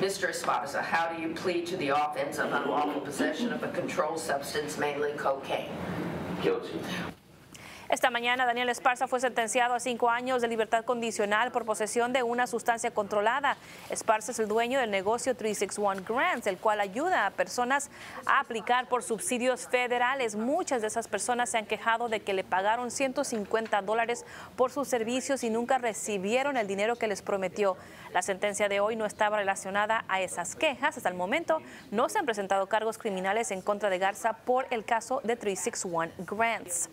Mr. Esparza, how do you plead to the offense of unlawful possession of a controlled substance, mainly cocaine? Guilty. Esta mañana Daniel Esparza fue sentenciado a cinco años de libertad condicional por posesión de una sustancia controlada. Esparza es el dueño del negocio 361 Grants, el cual ayuda a personas a aplicar por subsidios federales. Muchas de esas personas se han quejado de que le pagaron 150 dólares por sus servicios y nunca recibieron el dinero que les prometió. La sentencia de hoy no estaba relacionada a esas quejas. Hasta el momento no se han presentado cargos criminales en contra de Garza por el caso de 361 Grants.